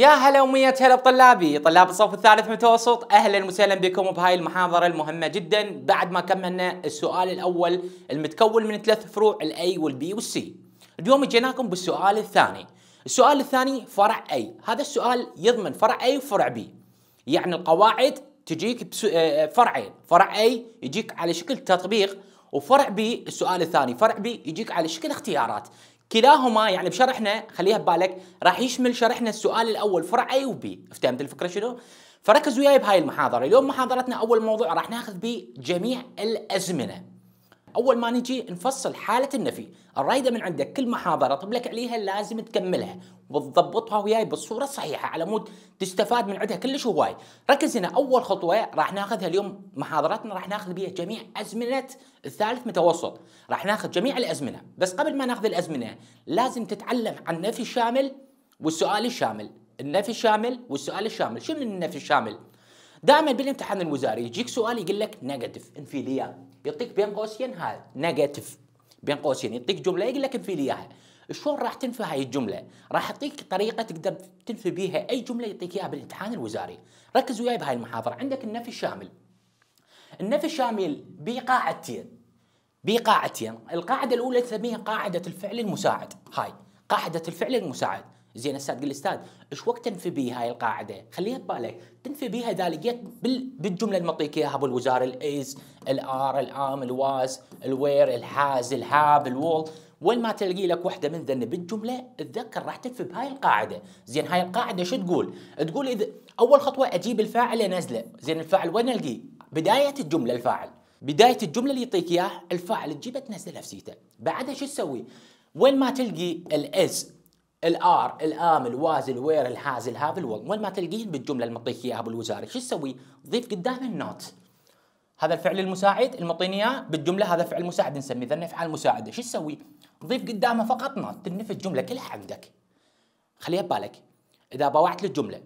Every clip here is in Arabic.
يا هلا ومية هلا بطلابي. طلاب الصف الثالث متوسط أهلا وسهلا بكم بهاي المحاضرة المهمة جدا. بعد ما كملنا السؤال الأول المتكون من ثلاث فروع ال A وال B وال C اليوم جيناكم بالسؤال الثاني. السؤال الثاني فرع A هذا السؤال يضمن فرع A وفرع B يعني القواعد تجيك آه، فرعين فرع A يجيك على شكل تطبيق وفرع B السؤال الثاني. فرع B يجيك على شكل اختيارات. كلاهما يعني بشرحنا خليها ببالك راح يشمل شرحنا السؤال الأول فرع A و B فهمت الفكرة شنو؟ فركز وياي بهاي المحاضرة. اليوم محاضرتنا أول موضوع راح ناخذ به جميع الأزمنة. أول ما نجي نفصل حالة النفي. الرايده من عندك كل محاضرة أطب لك عليها لازم تكملها. وتضبطها وياي بالصورة الصحيحة على مود تستفاد من عندها كلش هواي. ركز هنا أول خطوة راح ناخذها اليوم محاضرتنا راح ناخذ بها جميع أزمنة الثالث متوسط. راح ناخذ جميع الأزمنة. بس قبل ما ناخذ الأزمنة لازم تتعلم عن النفي الشامل والسؤال الشامل. النفي الشامل والسؤال الشامل. شنو النفي الشامل؟ دائما بالامتحان الوزاري يجيك سؤال يقول لك negative انفي لي إياها. يعطيك بين قوسين هذا negative بين قوسين يعطيك جملة يقول لك انفي لي إياها. شلون راح تنفي هاي الجملة؟ راح يعطيك طريقة تقدر تنفي بيها أي جملة يعطيك إياها بالامتحان الوزاري، ركز وياي بهاي المحاضره، عندك النفي الشامل. النفي الشامل بقاعدتين بقاعدتين، القاعدة الأولى تسميها قاعدة الفعل المساعد، هاي قاعدة الفعل المساعد، زين هسه تقول أستاذ إيش وقت تنفي بيها هاي القاعدة؟ خليها ببالك تنفي بيها اذا لقيت بالجملة اللي معطيك إياها أبو الوزارة الايز الآر الآم الواز الوير الحاز الهاب الوول وين ما تلقي لك وحدة من ذن بالجمله تذكر راح تنفي بهاي القاعدة، زين هاي القاعدة شو تقول؟ تقول إذا أول خطوة أجيب الفاعل أنزله، زين الفاعل وين ألقيه؟ بداية الجملة الفاعل، بداية الجملة اللي يعطيك اياه الفاعل تجيبه تنزله نفسيته، بعدها شو تسوي؟ وين ما تلقي الاز الآر الآم الواز الوير الهاز الهاف الول وين ما تلقين بالجملة المعطيك إياها بالوزاره شو تسوي؟ ضيف قدامه ال not. هذا الفعل المساعد المعطيني إياه بالجملة هذا فعل مساعد نسميه ذا افعال مساعده شو تسوي؟ ضيف قدامه فقط not. تنفي الجمله كلها عندك. خليها ببالك. إذا باوعت للجملة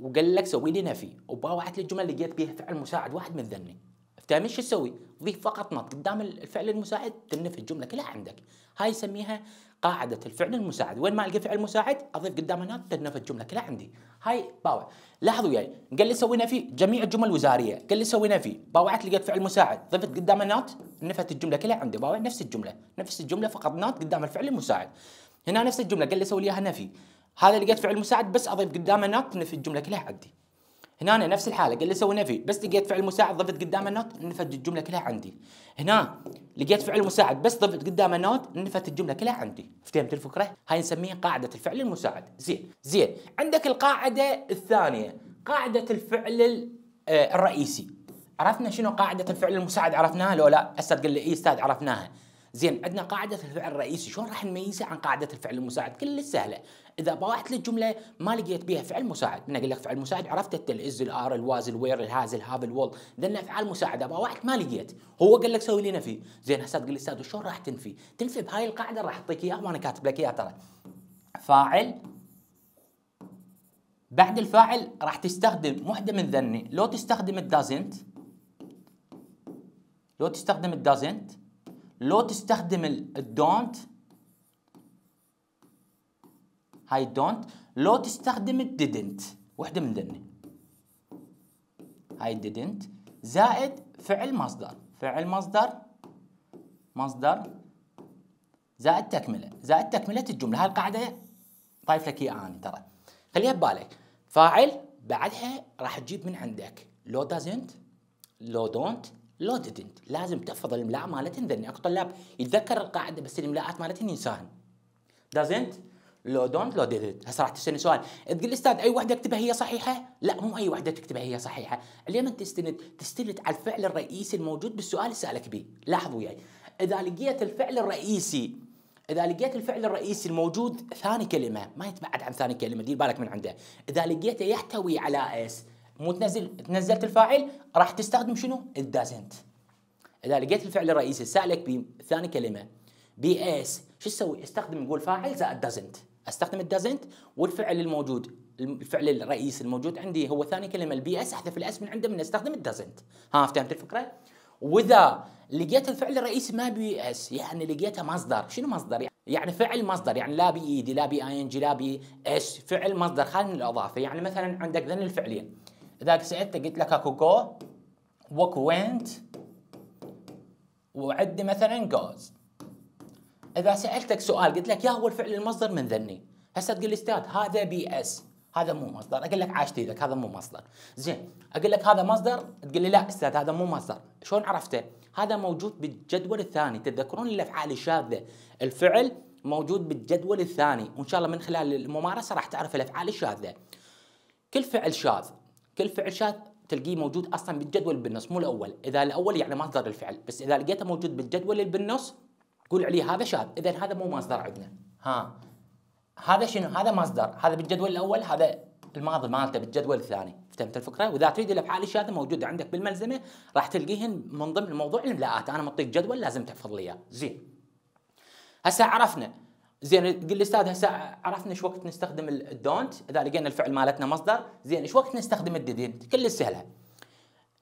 وقال لك سوي لي نفي وباوعت للجملة لقيت بيها فعل مساعد واحد من ذني. فاهمين شو تسوي؟ ضيف فقط not قدام الفعل المساعد تنفي الجمله كلها عندك. هاي يسميها قاعدة الفعل المساعد. وين ما ألقى فعل مساعد أضيف قدامه not تنفي الجملة كلها عندي. هاي باوع. لاحظوا وياي قال لي سوي نفي جميع الجمل الوزارية. قال لي سوي نفي باوعت لقيت فعل مساعد. ضفت قدامه not نفت الجملة كلها عندي. باوع نفس الجملة. نفس الجملة فقط not قدام الفعل المساعد. هنا نفس الجملة. قال لي سوي لي اياها نفي هذا لقيت فعل مساعد بس أضيف قدامه not نفي الجملة كلها عندي. هنا أنا نفس الحالة قال لي سوي نفي. بس لقيت فعل مساعد ضفت قدامه not نفت الجملة كلها عندي. هنا لقيت فعل مساعد بس ضفت قدامه not نفت الجملة كلها عندي. فهمت الفكرة هاي نسميها قاعدة الفعل المساعد. زين زين. عندك القاعدة الثانية قاعدة الفعل آه، الرئيسي. عرفنا شنو قاعدة الفعل المساعد عرفناها لو لا؟ هسه تقول لي اي أستاذ عرفناها. زين عندنا قاعدة الفعل الرئيسي. شلون راح نميزها عن قاعدة الفعل المساعد؟ كل سهلة. إذا باوعت للجملة ما لقيت بها فعل مساعد. من أقول لك فعل مساعد عرفت أنت الإز الآر الواز الوير الهاز الهاب الول ذن أفعال مساعدة باوعت ما لقيت. هو قال لك سوي لي نفي زين هسه تقول لي أستاذ شلون راح تنفي؟ تنفي بهاي القاعدة راح أعطيك إياها وأنا كاتب لك إياها ترى. فاعل بعد الفاعل راح تستخدم وحدة من ذني. لو تستخدم ال doesn't لو تستخدم ال doesn't لو تستخدم ال don't هاي don't لو تستخدم ال didn't وحدة من ذني هاي didn't زائد فعل مصدر. فعل مصدر مصدر زائد تكملة. زائد تكملة الجملة. هاي القاعدة ضايف لك إياها أنا ترى. خليها ببالك. فاعل بعدها راح تجيب من عندك. لو doesn't لو don't لو didn't لازم تحفظ الاملاء مالتهن ذني. اكو طلاب يتذكر القاعدة بس الاملاءات مالتهن ينساهن. doesn't لو don't لو didn't هسه راح تسألني سؤال. تقول لي أستاذ أي وحدة اكتبها هي صحيحة؟ لا مو أي وحدة تكتبها هي صحيحة. اليوم تستند؟ تستند على الفعل الرئيسي الموجود بالسؤال اللي سألك به لاحظوا وياي. إذا لقيت الفعل الرئيسي إذا لقيت الفعل الرئيسي الموجود ثاني كلمة ما يتبعد عن ثاني كلمة دير بالك من عنده. إذا لقيته يحتوي على s مو تنزل نزلت الفاعل راح تستخدم شنو؟ ال doesn't إذا لقيت الفعل الرئيسي سألك بثاني كلمة بي s شو تسوي؟ استخدم نقول فاعل زائد doesn't أستخدم ال doesn't والفعل الموجود الفعل الرئيسي الموجود عندي هو ثاني كلمة البي s أحذف ال s من عنده من أستخدم ال doesn't. ها فهمت الفكرة؟ وإذا لقيت الفعل الرئيسي ما بي s يعني لقيته مصدر. شنو مصدر؟ يعني فعل مصدر يعني لا بي ed لا بي ing لا بي s فعل مصدر. خالي من الاضافه يعني مثلا عندك ذن الفعلين. اذا سالتك قلت لك أكو go وأكو went وعندي مثلا goes إذا سألتك سؤال قلت لك يا هو الفعل المصدر من ذني. هسه تقول لي أستاذ هذا بي s. هذا مو مصدر. أقول لك عاشت إيدك هذا مو مصدر. زين أقول لك هذا مصدر تقول لي لا أستاذ هذا مو مصدر. شلون عرفته؟ هذا موجود بالجدول الثاني. تتذكرون الأفعال الشاذة؟ الفعل موجود بالجدول الثاني. وإن شاء الله من خلال الممارسة راح تعرف الأفعال الشاذة. كل فعل شاذ. كل فعل شاذ تلقيه موجود أصلا بالجدول بالنص مو الأول. إذا الأول يعني مصدر الفعل. بس إذا لقيته موجود بالجدول اللي بالنص قول عليه هذا شاذ اذا هذا مو مصدر عندنا. ها. هذا شنو؟ هذا مصدر. هذا بالجدول الأول هذا الماضي مالته بالجدول الثاني. فهمت الفكرة؟ وإذا تريد الافعال الشاذه موجوده عندك بالملزمة راح تلقيهن من ضمن موضوع الاملاءات أنا معطيك جدول لازم تحفظ لي إياه. زين. هسه عرفنا. زين تقول لي أستاذ هسه عرفنا إيش وقت نستخدم ال don't إذا لقينا الفعل مالتنا مصدر. زين إيش وقت نستخدم ال didn't كل سهلة.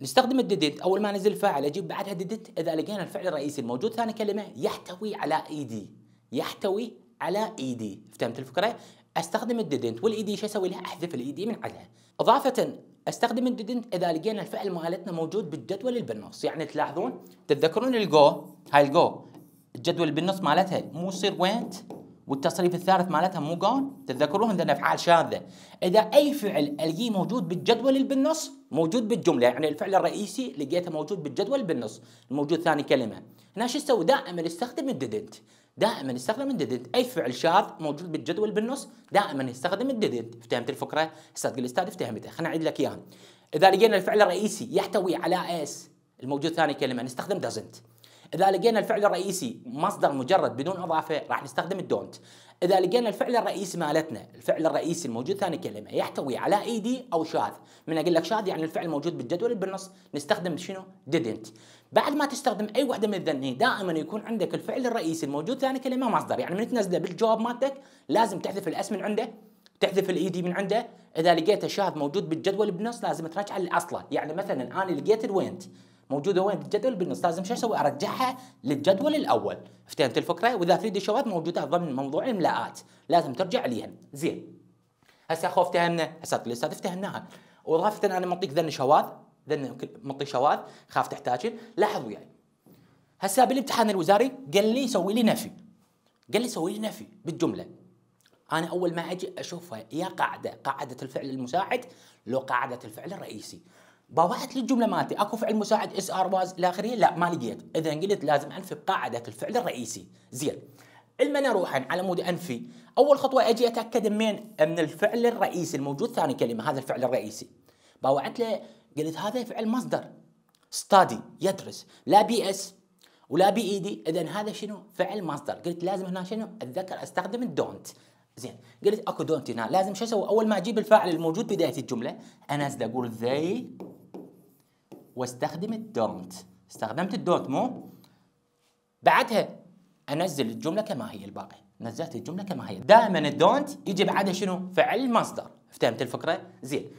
نستخدم ال didn't أول ما نزل الفاعل أجيب بعدها didn't إذا لقينا الفعل الرئيسي الموجود ثاني كلمة يحتوي على ed. يحتوي على ed. فهمت الفكرة؟ أستخدم ال didn't وال ed شو أسوي لها؟ أحذف ال ed من عندها إضافة أستخدم ال didn't إذا لقينا الفعل مالتنا موجود بالجدول اللي بالنص يعني تلاحظون؟ تتذكرون الجو؟ هاي الجو. الجدول بالنص مالتها مو يصير went والتصريف الثالث مالتها مو gone تتذكرون؟ عندنا أفعال شاذة. إذا أي فعل ألقيه موجود بالجدول اللي بالنص موجود بالجملة يعني الفعل الرئيسي لقيته موجود بالجدول بالنص الموجود ثاني كلمة. هنا شو أسوي دائما استخدم ال didn't. دائما استخدم ال didn't. أي فعل شاذ موجود بالجدول بالنص دائما استخدم ال didn't. فهمت الفكرة هسه تقول أستاذ فهمتها خليني اعيد لك إياها. إذا لقينا الفعل الرئيسي يحتوي على s الموجود ثاني كلمة نستخدم doesn't. إذا لقينا الفعل الرئيسي مصدر مجرد بدون إضافة راح نستخدم ال don't إذا لقينا الفعل الرئيسي مالتنا الفعل الرئيسي الموجود ثاني كلمة يحتوي على ed أو شاذ. من أقول لك شاذ يعني الفعل موجود بالجدول بالنص. نستخدم شنو؟ didn't. بعد ما تستخدم أي وحدة من الذنين دائما يكون عندك الفعل الرئيسي الموجود ثاني كلمة مصدر. يعني من تنزله بالجواب مالتك لازم تحذف ال s من عنده تحذف ال ed من عنده. إذا لقيته شاذ موجود بالجدول بالنص لازم ترجع لاصله يعني مثلا أنا لقيت ال went موجودة وين؟ بالجدول بالنص. لازم شو أسوي؟ أرجعها للجدول الأول. فهمت الفكرة وإذا تريد الشواذ موجودة ضمن موضوع الملاءات. لازم ترجع عليها زين. هسه أخو افتهمنا هسه الاستاذ افتهمناها واضافه أنا معطيك ذن شواذ. ذن معطي شواذ. خاف تحتاجين لاحظ وياي. يعني. هسه بالامتحان الوزاري قال لي سوي لي نفي. قال لي سوي لي نفي بالجملة. أنا أول ما أجي أشوفها يا قاعدة. قاعدة الفعل المساعد لو قاعدة الفعل الرئيسي. باوعت لي الجملة مالتي. أكو فعل مساعد is are was إلى آخره؟ لا ما لقيت. اذا قلت لازم انفي بقاعده الفعل الرئيسي. زين. لمن أروح على مود أنفي. أول خطوة أجي أتأكد من من الفعل الرئيسي الموجود. ثاني كلمة هذا الفعل الرئيسي. باوعت له قلت هذا فعل مصدر. study يدرس. لا بي s ولا بي ed. اذا هذا شنو؟ فعل مصدر. قلت لازم هنا شنو؟ أتذكر أستخدم ال don't زين. قلت أكو don't هنا. لازم شو أسوي؟ أول ما أجيب الفاعل الموجود بداية الجملة انزل أقول they واستخدم ال don't. استخدمت ال don't مو؟ بعدها انزل الجملة كما هي الباقي. نزلت الجملة كما هي. دائما ال don't يجي بعدها شنو؟ فعل مصدر. فهمت الفكرة؟ زين.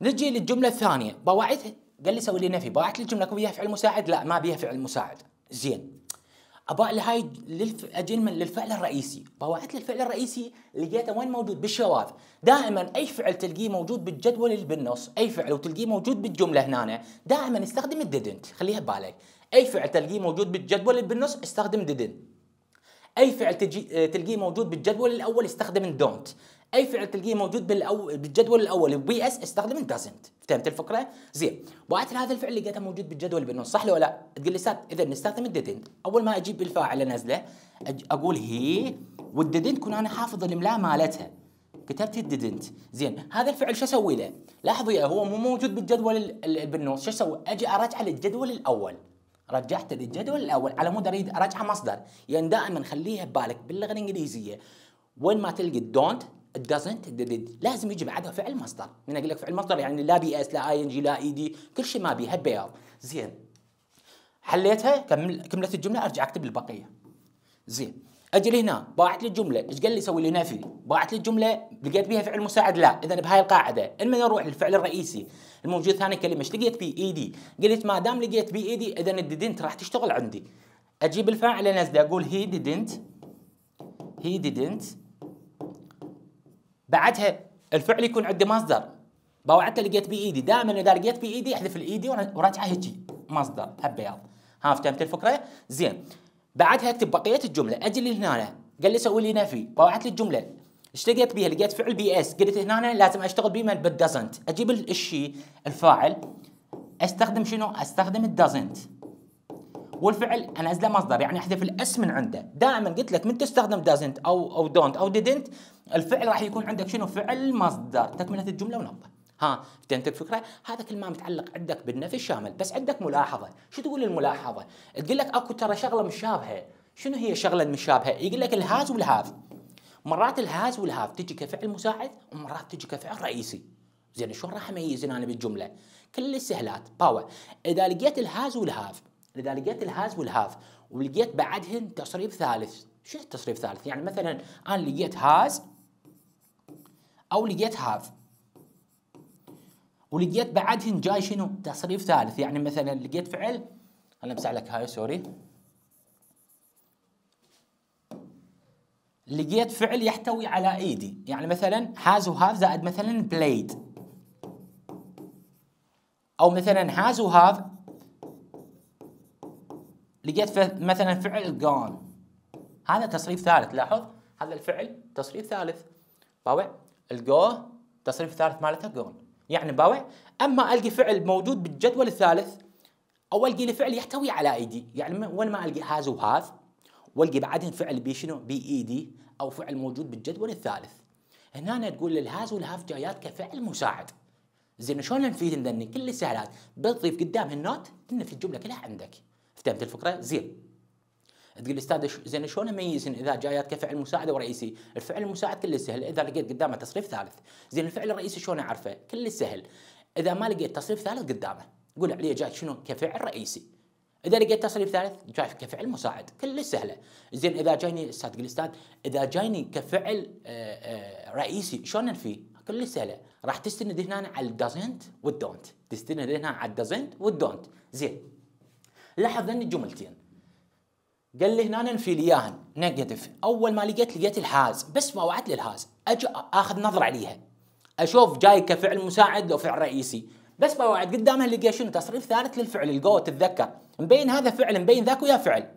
نجي للجملة الثانية. باوعتها قال لي سوي لي نفي. باوعت لي الجمله بيها فعل مساعد؟ لا ما بيها فعل مساعد. زين. أباوع لهاي للف... من للفعل الرئيسي. باوعت للفعل الرئيسي لقيته وين موجود؟ بالشواذ. دائما أي فعل تلقيه موجود بالجدول اللي بالنص أي فعل وتلقيه موجود بالجملة هنا دائما استخدم ال didn't. خليها ببالك. أي فعل تلقيه موجود بالجدول اللي بالنص استخدم didn't أي فعل تجي تلقيه موجود بالجدول الأول استخدم ال don't أي فعل تلقيه موجود بالأول بالجدول الأول. بي s استخدم doesn't فهمت الفكرة؟ زين. بعد هذا الفعل لقيته موجود بالجدول بالنص. صح ولا لا؟ تقول لي أستاذ اذا نستخدم ال didn't أول ما أجيب الفاعل انزله أقول he وال didn't كون أنا حافظ الاملاء مالتها. كتبت ال didn't زين. هذا الفعل شو أسوي له؟ لاحظوا هو مو موجود بالجدول بالنص. شو أسوي؟ أجي ارجع للجدول الأول. رجعت للجدول الأول. على مود أريد ارجعه مصدر. يعني دائما خليها ببالك باللغة الإنجليزية. وين ما تلقي ال don't doesn't لازم يجي بعدها فعل مصدر. من أقول لك فعل مصدر يعني لا بي s لا ing لا ed كل شيء ما بيها بياض. زين. حليتها كمل كملت الجملة أرجع أكتب البقية. زين. أجي لهنا باوعت لي الجملة. إيش قال لي سوي لي نفي باوعت لي الجملة لقيت بيها فعل مساعد؟ لا. إذا بهاي القاعدة. لما أروح للفعل الرئيسي الموجود ثاني كلمة. إيش لقيت بي؟ ed. قلت ما دام لقيت بي ed إذا ال didn't راح تشتغل عندي. أجيب الفاعل أنزله أقول he didn't. he didn't. بعدها الفعل يكون عندي مصدر. باوعته لقيت بي ed دائما إذا لقيت بي ed أحذف ال ed ورجعه هيجي مصدر هالبياض ها فهمت الفكرة؟ زين. بعدها أكتب بقية الجملة. أجي هنا قال لي سوي لي نفي. لي الجملة. إيش لقيت بيها؟ لقيت فعل بي s. قلت هنا لازم أشتغل بما بال doesn't أجيب الشيء الفاعل. أستخدم شنو؟ أستخدم ال doesn't والفعل انزله مصدر يعني احذف ال s من عنده دائما قلت لك من تستخدم doesn't أو أو don't أو didn't الفعل راح يكون عندك شنو فعل مصدر تكملة الجملة ونقطه ها فهمت الفكرة؟ هذا كل ما متعلق عندك بالنفي الشامل، بس عندك ملاحظة، شو تقول الملاحظة؟ تقول لك أكو ترى شغلة مشابهة، شنو هي الشغله المشابهه؟ يقول لك الهاز والهاف. مرات الهاز والهاف تجي كفعل مساعد ومرات تجي كفعل رئيسي. زين شلون راح أميز أنا بالجملة؟ كل السهلات باور، إذا لقيت الهاز والهاف اذا لقيت الهاز والهاف ولقيت بعدهن تصريف ثالث. شو التصريف الثالث يعني مثلا أنا لقيت has أو لقيت have ولقيت بعدهن جاي شنو؟ تصريف ثالث. يعني مثلا لقيت فعل أنا امسح لك هاي sorry. لقيت فعل يحتوي على ed. يعني مثلا has و have زائد مثلا played أو مثلا has و have لقيت مثلا فعل gone هذا تصريف ثالث لاحظ؟ هذا الفعل تصريف ثالث. باوع. ال go تصريف ثالث مالته gone يعني باوع. أما ألقي فعل موجود بالجدول الثالث أو ألقي لي فعل يحتوي على ed يعني وين ما ألقي has و have وألقي بعدين فعل بي شنو؟ بي ed أو فعل موجود بالجدول الثالث. هنا تقول ال has وال have جايات كفعل مساعد. زين شلون نفيد ذني؟ كل السهلات. بتضيف قدامها النوت تنفي الجملة كلها عندك. فهمت الفكرة؟ زين تقول أستاذ زين شلون اميز إذا جايات كفعل مساعد ورئيسي؟ الفعل المساعد كله سهل إذا لقيت قدامه تصريف ثالث، زين الفعل الرئيسي شلون أعرفه؟ كله سهل، إذا ما لقيت تصريف ثالث قدامه، قول عليه جاي شنو؟ كفعل رئيسي. إذا لقيت تصريف ثالث جاي كفعل مساعد، كله سهله. زين إذا جايني أستاذ تقول أستاذ إذا جايني كفعل آه، آه، رئيسي شلون انفيه؟ كله سهله، راح تستند هنا على الدازنت والدونت، تستند هنا على الدازنت والدونت، زين. لاحظ ذني الجملتين قال لي هنا لي إياهن negative أول ما لقيت لقيت ال has بس باوعت لي ال has أجي آخذ نظرة عليها. أشوف جاي كفعل مساعد لو فعل رئيسي. بس باوعت قدامها لقيت شنو؟ تصريف ثالث للفعل. الجو تتذكر. مبين هذا فعل مبين ذاك ويا فعل.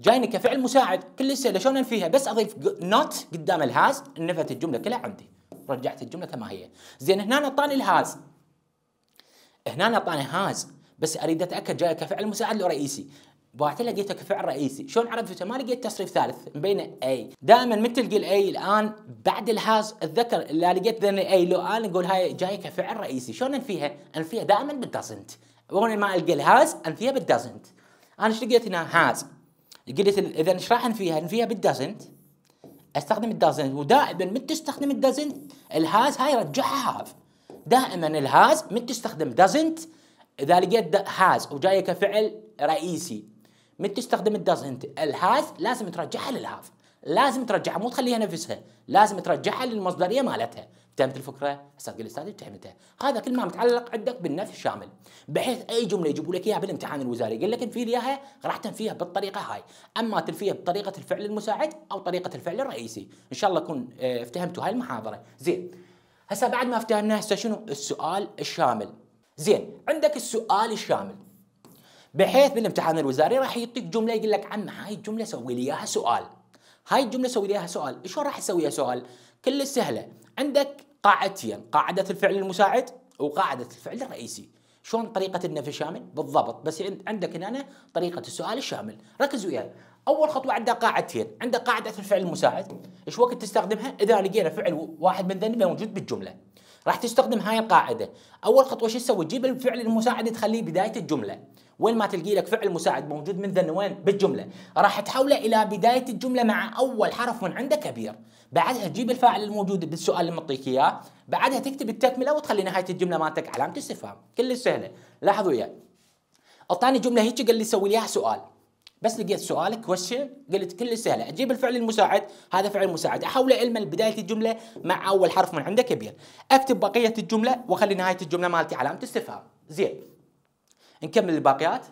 جايني كفعل مساعد. كل سهله شلون انفيها بس أضيف not قدام الهاز نفت الجملة كلها عندي. رجعت الجملة كما هي. زين هنا اعطاني ال has هنا اعطاني has بس أريد أتأكد جاي كفعل مساعد لو رئيسي باوعت لقيته كفعل رئيسي. شلون عرفته ما لقيت تصريف ثالث. بي an a دائما متى تلقي ال a ال an بعد ال has أتذكر لا لقيت the a لو an نقول هاي جاي كفعل رئيسي. شلون أنفيها؟ أنفيها دائما بال doesn't. وين ما القى ال has أنفيها بال doesn't. أنا إيش لقيت هنا؟ has قلت إذا إيش راح أنفيها؟ أنفيها بال doesn't. أستخدم ال doesn't. ودائما من تستخدم ال doesn't. ال has هاي رجعها have دائما ال has من تستخدم doesn't. إذا لقيت has وجايه كفعل رئيسي من تستخدم ال doesn't ال has لازم ترجعها لل have. لازم ترجعها مو تخليها نفسها لازم ترجعها للمصدرية مالتها. فهمت الفكرة؟ هسه تقول أستاذ فهمتها هذا كل ما متعلق عندك بالنفي الشامل بحيث أي جملة يجيبوا لك إياها بالامتحان الوزاري. يقول لك انفي إياها راح تنفيها بالطريقة هاي. أما تنفيها بطريقة الفعل المساعد أو طريقة الفعل الرئيسي. إن شاء الله أكون آه، افتهمتوا هاي المحاضرة. زين. هسه بعد ما افتهمنا هسه شنو؟ السؤال الشامل. زين عندك السؤال الشامل. بحيث بالامتحان الوزاري راح يعطيك جملة يقول لك عم هاي الجملة سوي لي إياها سؤال. هاي الجملة سوي لي إياها سؤال. شلون راح اسويها سؤال؟ كل سهله عندك قاعدتين قاعدة الفعل المساعد وقاعدة الفعل الرئيسي. شلون طريقة النفي الشامل بالضبط. بس عندك هنا طريقة السؤال الشامل. ركز وياي. أول خطوة عندها قاعدتين. عندك قاعدة الفعل المساعد. إيش وقت تستخدمها؟ إذا لقينا فعل واحد من ذنب موجود بالجملة. راح تستخدم هاي القاعدة. أول خطوة شو تسوي؟ تجيب الفعل المساعد تخليه بداية الجملة. وين ما تلقي لك فعل مساعد موجود من ذن وين؟ بالجملة. راح تحوله إلى بداية الجملة مع أول حرف من عنده كبير. بعدها تجيب الفاعل الموجود بالسؤال اللي معطيك إياه. بعدها تكتب التكملة وتخلي نهاية الجملة مالتك علامة استفهام. كل سهله لاحظوا وياي. اعطاني جملة هيك قال لي سوي لي سؤال. بس لقيت سؤال question قلت كل سهلة. أجيب الفعل المساعد هذا فعل مساعد. احوله إلى بداية الجملة مع أول حرف من عنده كبير. أكتب بقية الجملة وأخلي نهاية الجملة مالتي علامة استفهام. زين. نكمل الباقيات.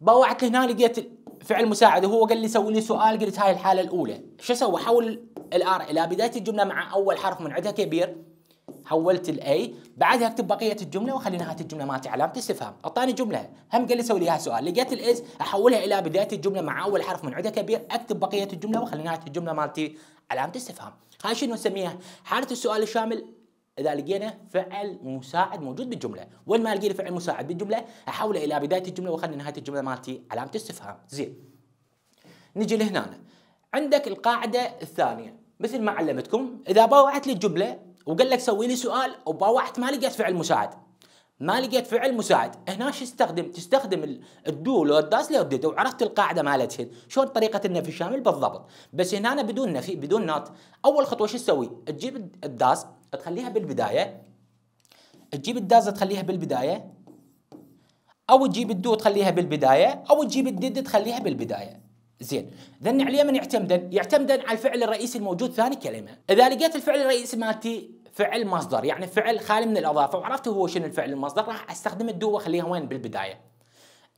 باوعت هنا لقيت فعل مساعد وهو قال لي سوي لي سؤال قلت هاي الحالة الأولى. شو أسوي؟ حول ال are إلى بداية الجملة مع أول حرف من عندها كبير. حولت الاي بعدها اكتب بقية الجملة واخلي نهايه الجملة مالتي علامه استفهام. أعطاني جملة. هم قال لي سوي لي اياها سؤال. لقيت ال is أحولها إلى بداية الجملة مع أول حرف من عندها كبير. أكتب بقية الجملة واخلي نهايه الجملة مالتي علامه استفهام. هاي شنو نسميها؟ حالة السؤال الشامل. إذا لقينا فعل مساعد موجود بالجملة. وين ما لقينا فعل مساعد بالجملة أحوله إلى بداية الجملة واخلي نهايه الجملة مالتي علامه استفهام. زين. نجي لهنا. عندك القاعدة الثانية. مثل ما علمتكم إذا باوعت لي الجمله وقال لك سوي لي سؤال وباوعت ما لقيت فعل مساعد. ما لقيت فعل مساعد. هنا شو تستخدم تستخدم ال do لو ال does لو ال did وعرفت القاعدة مالتهن شلون طريقة النفي الشامل بالضبط؟ بس هنا أنا بدون نفي بدون not. أول خطوة شو تسوي؟ تجيب ال does تخليها بالبداية. تجيب ال does تخليها بالبداية. أو تجيب الدو تخليها بالبداية. أو تجيب الديد تخليها بالبداية. زين. ذن عليه من يعتمدن يعتمدن على الفعل الرئيسي الموجود ثاني كلمة. إذا لقيت الفعل الرئيسي مالتي فعل مصدر يعني فعل خالي من الإضافة وعرفت هو شنو الفعل المصدر راح أستخدم الدو واخليها وين؟ بالبداية.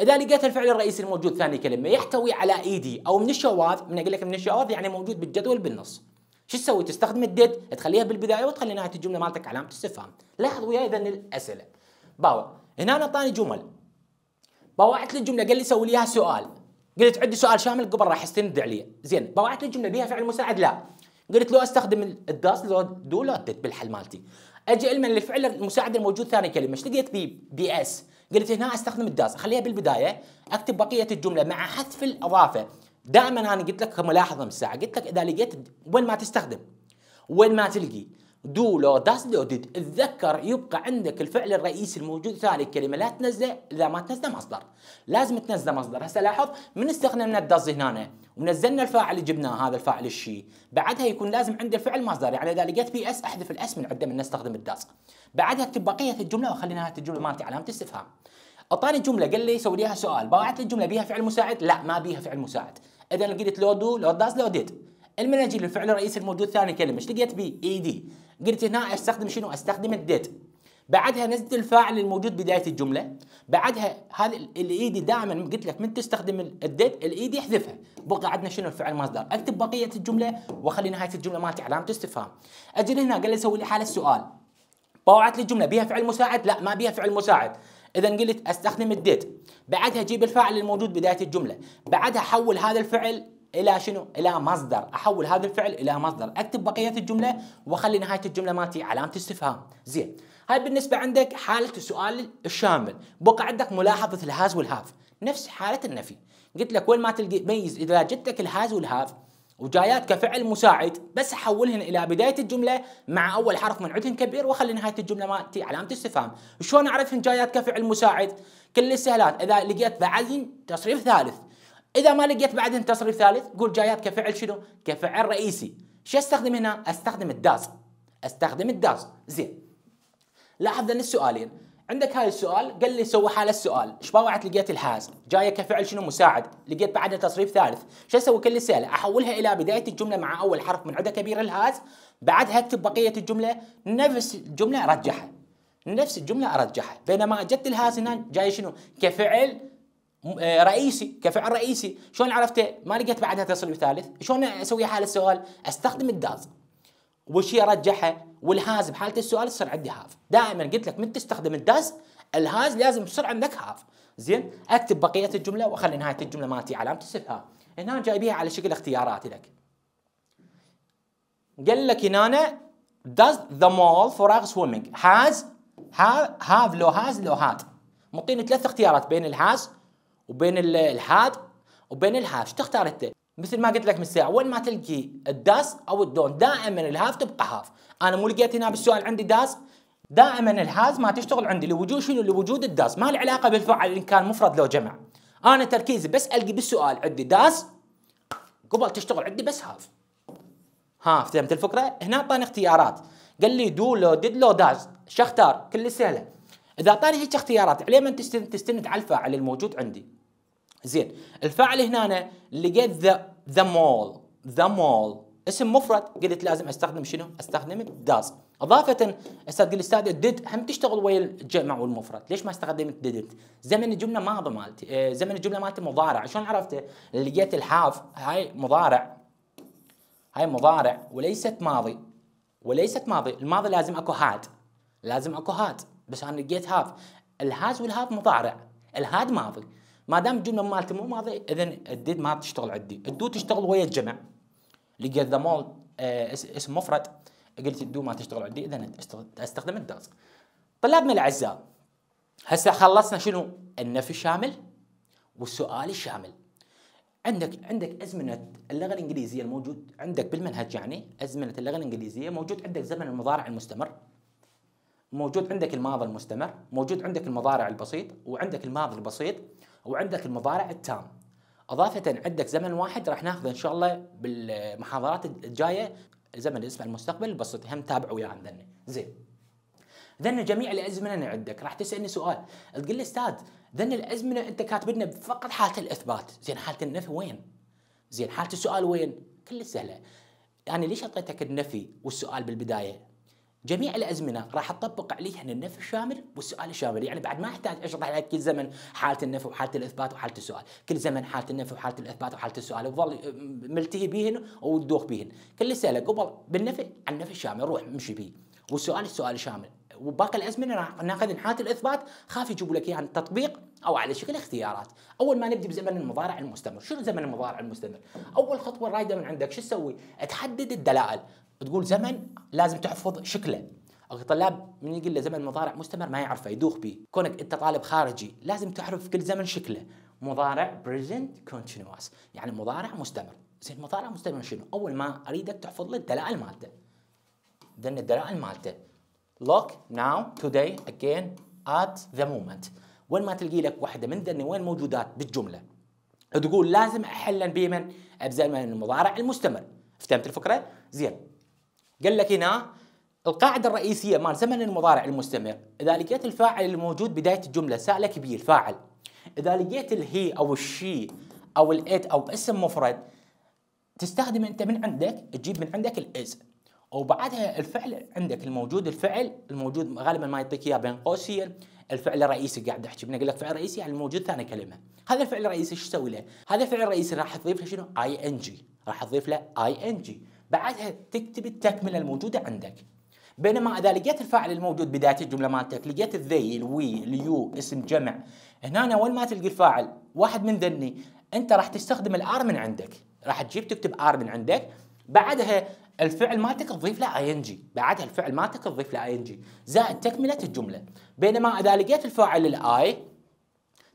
إذا لقيت الفعل الرئيسي الموجود ثاني كلمة يحتوي على إيدي أو من الشواذ من أقول لك من الشواذ يعني موجود بالجدول بالنص. شو تسوي؟ تستخدم الديد تخليها بالبداية وتخلي نهايه الجمله مالتك علامة استفهام. لاحظ وياي اذا الأسئلة. باوع. هنا اعطاني جمل. باوعت لي الجمله قال لي سوي لي سؤال. قلت عندي سؤال شامل قبل راح يستند عليه. زين باوعت لي الجمله بيها فعل مساعد؟ لا. قلت لو استخدم ال does لو do لو did بالحل مالتي. أجي علما الفعل المساعد الموجود ثاني كلمة. إيش لقيت بي بي s. قلت هنا استخدم ال does. اخليها بالبداية. اكتب بقية الجملة مع حذف الإضافة. دائما أنا قلت لك ملاحظة من الساعة قلت لك إذا لقيت وين ما تستخدم. وين ما تلقي. do لو does لو did تذكر يبقى عندك الفعل الرئيسي الموجود ثاني الكلمة لا تنزله إذا ما تنزله مصدر. لازم تنزله مصدر. هسه لاحظ من استخدمنا ال does هنا ونزلنا الفاعل اللي جبناه هذا الفاعل ال she. بعدها يكون لازم عندي الفعل مصدر يعني إذا لقيت بي s أحذف ال s من عده من نستخدم ال does بعدها اكتب بقية الجملة واخلي نهايه الجملة مالتي علامة استفهام. أعطاني جملة قال لي سوي ليها سؤال. باوعت لي الجملة بيها فعل مساعد؟ لا ما بيها فعل مساعد. اذا لقيت لو do لو does لو did أجي للفعل الرئيسي الموجود ثاني كلمة إيش لقيت بي؟ ed. قلت هنا أستخدم شنو؟ أستخدم ال did بعدها نزل الفاعل الموجود بداية الجملة. بعدها هذا ال ed دائما قلت لك من تستخدم ال did ال ed احذفها بقى عندنا شنو الفعل مصدر؟ أكتب بقية الجملة وأخلي نهاية الجملة مالتي علامة استفهام. أجي هنا قال لي سوي لي حالة السؤال باوعت لي الجمله بيها فعل مساعد؟ لا ما بيها فعل مساعد. اذا قلت أستخدم ال did بعدها أجيب الفاعل الموجود بداية الجملة. بعدها حول هذا الفعل إلى شنو؟ إلى مصدر، أحول هذا الفعل إلى مصدر، أكتب بقية الجملة وأخلي نهاية الجملة مالتي علامة استفهام، زين. هاي بالنسبة عندك حالة السؤال الشامل، بقى عندك ملاحظة ال has وال have، نفس حالة النفي. قلت لك وين ما تلقي ميز إذا جتك ال has وال have وجايات كفعل مساعد بس احولهن إلى بداية الجملة مع أول حرف من عندهن كبير وأخلي نهاية الجملة مالتي علامة استفهام، شلون أعرفهن جايات كفعل مساعد؟ كل السهلات إذا لقيت بعدين تصريف ثالث إذا ما لقيت بعدين تصريف ثالث قول جايات كفعل شنو؟ كفعل رئيسي. شو أستخدم هنا؟ أستخدم ال does أستخدم ال does زين. لاحظ ان السؤالين. عندك هاي السؤال؟ قال لي سوي حال السؤال. إيش باوعت لقيت ال has جاية كفعل شنو؟ مساعد. لقيت بعدها تصريف ثالث. شو أسوي؟ كل سهلة. أحولها إلى بداية الجملة مع أول حرف من عندها كبير ال has. بعدها أكتب بقية الجملة. نفس الجملة أرجعها. نفس الجملة أرجعها. بينما جت ال has هنا جاي شنو؟ كفعل رئيسي كفعل رئيسي. شلون عرفته؟ ما لقيت بعدها تصريف ثالث شلون أسوي حال السؤال؟ أستخدم ال does. وش ارجعها وال has بحالة السؤال يصير عندي have. دائما قلت لك من تستخدم ال does؟ ال has لازم يصير عندك have. زين؟ أكتب بقية الجملة وأخلي نهاية الجملة مالتي علامه استفهام هنا جايبيها على شكل اختيارات لك. قال لك هنا does the mall فراغ swimming? has have, have لو has لو had مطيني ثلاث اختيارات بين ال has وبين ال had وبين ال have. تختار أنت؟ مثل ما قلت لك من الساعة وين ما تلقي ال does أو ال do دائما ال have تبقى have. أنا مو لقيت هنا بالسؤال عندي does دائما ال has ما تشتغل عندي لوجود شنو؟ لوجود ال does. ما له علاقة بالفعل إن كان مفرد لو جمع. أنا تركيزي بس ألقي بالسؤال عندي does قبل تشتغل عندي بس have. ها فهمت الفكرة؟ هنا أعطاني اختيارات. قال لي do لو did لو does شو أختار؟ كل سهلة. إذا أعطاني هيك اختيارات عليه من تستند, تستند على الفاعل الموجود عندي. زين الفاعل هنا لقيت the the mall the mall اسم مفرد قلت لازم أستخدم شنو؟ أستخدم does إضافة أستاذ قال أستاذ did هم تشتغل ويا الجمع والمفرد. ليش ما استخدمت didn't زمن الجملة ماضي مالتي آه زمن الجملة مالتي مضارع. شلون عرفته؟ لقيت ال have هاي مضارع. هاي مضارع وليست ماضي. وليست ماضي. الماضي لازم أكو had. لازم أكو had. بس أنا لقيت have. ال has وال have مضارع. ال had ماضي. ما دام الجمله مالتي مو ماضي اذا ال did ما تشتغل عندي. ال do تشتغل ويا الجمع. لقيت the mall آه اسم مفرد. قلت ال do ما تشتغل عندي اذا أستخدم الداز طلابنا الأعزاء. هسه خلصنا شنو؟ النفي الشامل والسؤال الشامل. عندك عندك أزمنة اللغة الإنجليزية الموجود عندك بالمنهج يعني أزمنة اللغة الإنجليزية موجود عندك زمن المضارع المستمر. موجود عندك الماضي المستمر موجود عندك المضارع البسيط وعندك الماضي البسيط وعندك المضارع التام. أضافة عندك زمن واحد راح ناخذه إن شاء الله بالمحاضرات الجاية زمن اسمه المستقبل البسيط هم تابعوا وياه عندنا زين. ذن جميع الأزمنة عندك. راح تسألني سؤال. تقول لي أستاذ ذن الأزمنة أنت كاتب لنا فقط حالة الإثبات. زين حالة النفي وين؟ زين حالة السؤال وين؟ كل سهله يعني ليش أعطيتك النفي والسؤال بالبداية؟ جميع الأزمنة راح اطبق عليها النفي الشامل والسؤال الشامل يعني بعد ما احتاج أشرح لك كل زمن حالة النفي وحالة الإثبات وحالة السؤال. كل زمن حالة النفي وحالة الإثبات وحالة السؤال. وظل ملتهي بهن ودوخ بهن. كل سهله قبل بالنفي عن النفي الشامل روح مشي به والسؤال السؤال الشامل وباقي الأزمنة راح ناخذ حالة الإثبات خاف يجيبوا لك إياها يعني تطبيق أو على شكل اختيارات. أول ما نبدي بزمن المضارع المستمر. شنو زمن المضارع المستمر؟ أول خطوة رايدة من عندك شو تسوي؟ تحدد الدلائل. تقول زمن لازم تحفظ شكله. طلاب من يقول له زمن مضارع مستمر ما يعرفه يدوخ به كونك أنت طالب خارجي لازم تعرف كل زمن شكله. مضارع present continuous يعني مضارع مستمر. زين مضارع مستمر شنو؟ أول ما أريدك تحفظ لي الدلائل مالته. ذن الدلائل مالته. Look now today again at the moment. وين ما تلقي لك واحدة من ذني وين موجودات؟ بالجملة. تقول لازم احلن بمن؟ بزمن المضارع المستمر. فهمت الفكرة؟ زين. قال لك هنا القاعدة الرئيسية مال زمن المضارع المستمر إذا لقيت الفاعل الموجود بداية الجملة سأله كبير فاعل. إذا لقيت ال he أو ال she أو ال it أو اسم مفرد تستخدم أنت من عندك تجيب من عندك ال is وبعدها الفعل عندك الموجود الفعل الموجود غالبا ما يعطيك إياه بين قوسين الفعل الرئيسي قاعد أحكي بنقول لك فعل رئيسي يعني الموجود ثاني كلمة. هذا الفعل الرئيسي إيش تسوي له؟ هذا الفعل الرئيسي راح تضيف له شنو؟ ing راح تضيف له ing بعدها تكتب التكملة الموجودة عندك. بينما إذا لقيت الفاعل الموجود بدايه الجملة مالتك لقيت ال they ال we ال you اسم جمع هنا وين ما تلقي الفاعل واحد من ذني أنت راح تستخدم ال are من عندك. راح تجيب تكتب are من عندك. بعدها الفعل مالتك تضيف له ing بعدها الفعل مالتك تضيف له ing زائد تكملة الجملة. بينما إذا لقيت الفاعل ال I